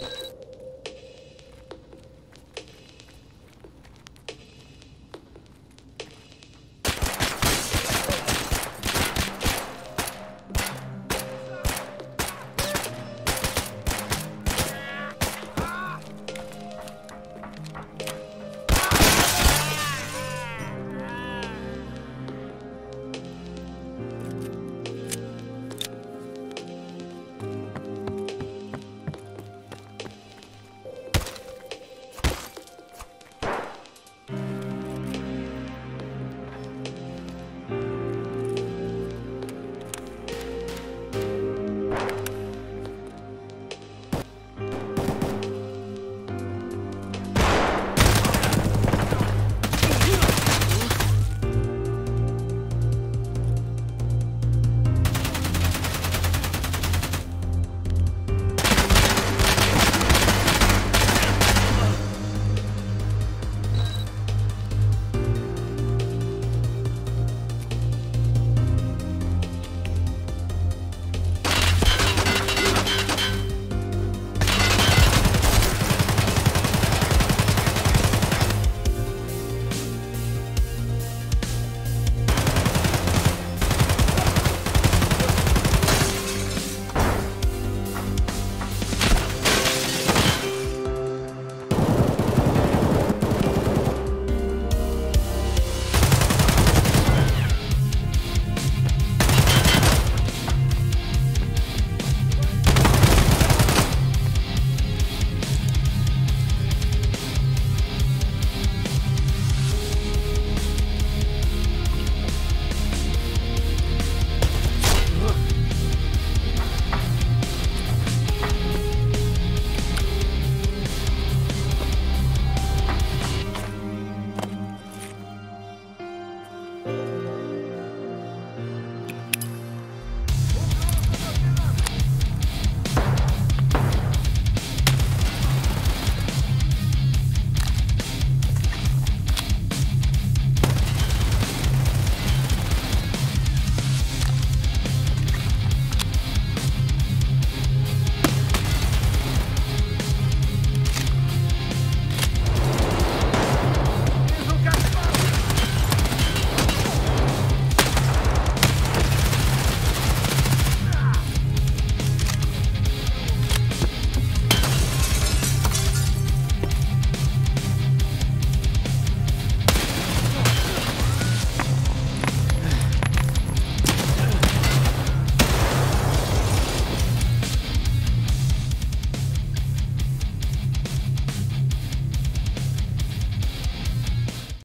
you